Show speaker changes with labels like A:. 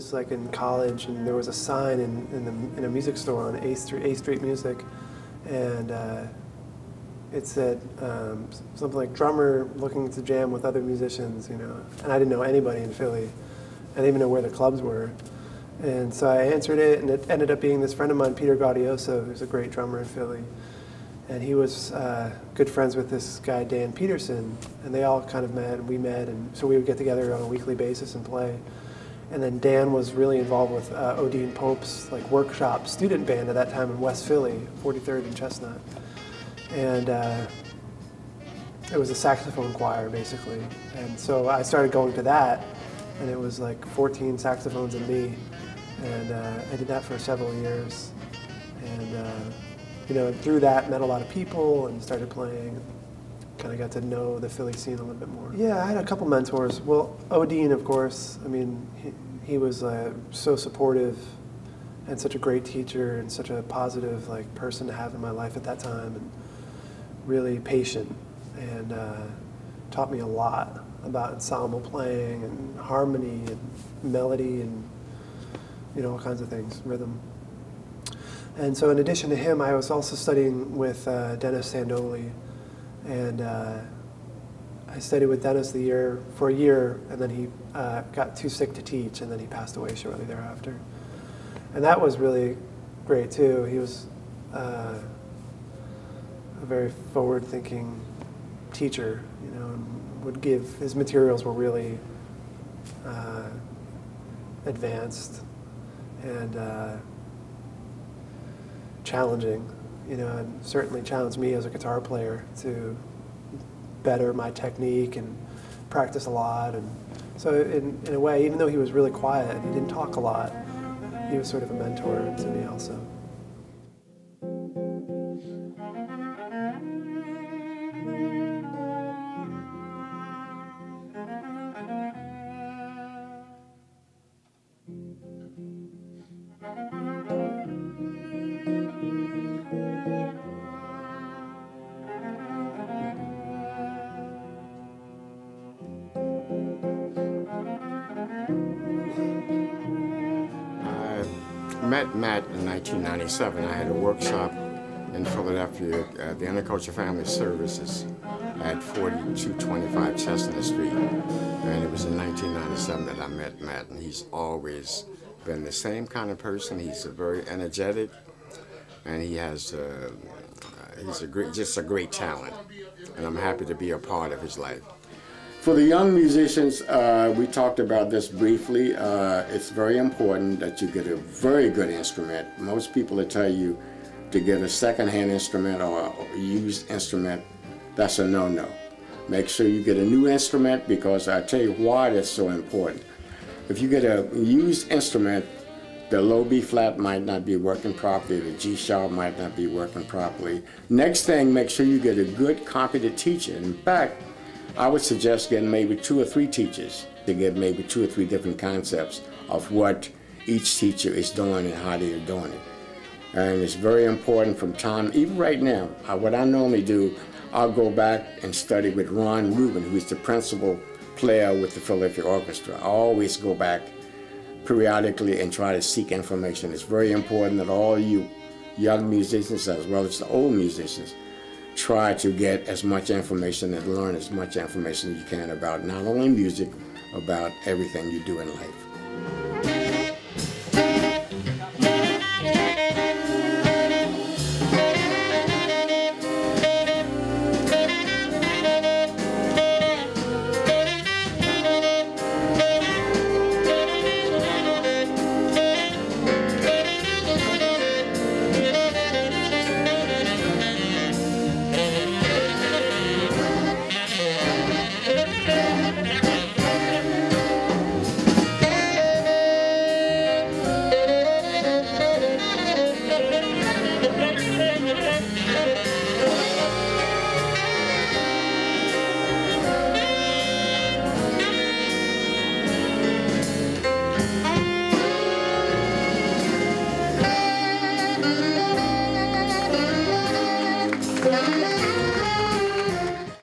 A: was like in college, and there was a sign in, in, the, in a music store on Eighth Street, Eighth Street Music, and uh, it said um, something like drummer looking to jam with other musicians, you know. And I didn't know anybody in Philly. I didn't even know where the clubs were. And so I answered it, and it ended up being this friend of mine, Peter Gaudioso, who's a great drummer in Philly. And he was uh, good friends with this guy, Dan Peterson, and they all kind of met, and we met, and so we would get together on a weekly basis and play. And then Dan was really involved with uh, Odean Pope's like workshop student band at that time in West Philly, 43rd and Chestnut. And uh, it was a saxophone choir, basically. And so I started going to that, and it was like 14 saxophones and me and uh, I did that for several years. And uh, you know, through that, met a lot of people and started playing. Kind of got to know the Philly scene a little bit more. Yeah, I had a couple mentors. Well, Odean, of course. I mean, he, he was uh, so supportive and such a great teacher and such a positive like person to have in my life at that time, and really patient and uh, taught me a lot about ensemble playing and harmony and melody and you know, all kinds of things, rhythm. And so in addition to him, I was also studying with uh, Dennis Sandole. And uh, I studied with Dennis the year, for a year, and then he uh, got too sick to teach, and then he passed away shortly thereafter. And that was really great too. He was uh, a very forward-thinking teacher, you know, and would give, his materials were really uh, advanced and uh, challenging, you know, and certainly challenged me as a guitar player to better my technique and practice a lot. And so, in, in a way, even though he was really quiet and he didn't talk a lot, he was sort of a mentor to me also.
B: Met Matt in 1997. I had a workshop in Philadelphia at the Intercultural Family Services at 4225 Chestnut Street. And it was in 1997 that I met Matt, and he's always been the same kind of person. He's a very energetic, and he has uh, he's a great, just a great talent. And I'm happy to be a part of his life. For the young musicians, uh, we talked about this briefly. Uh, it's very important that you get a very good instrument. Most people will tell you to get a second-hand instrument or a used instrument. That's a no-no. Make sure you get a new instrument because I tell you why that's so important. If you get a used instrument, the low B flat might not be working properly, the G sharp might not be working properly. Next thing, make sure you get a good competent teacher. In fact, I would suggest getting maybe two or three teachers to get maybe two or three different concepts of what each teacher is doing and how they're doing it. And it's very important from time, even right now, uh, what I normally do, I'll go back and study with Ron Rubin, who is the principal player with the Philadelphia Orchestra. I always go back periodically and try to seek information. It's very important that all you young musicians as well as the old musicians try to get as much information and learn as much information you can about not only music, about everything you do in life.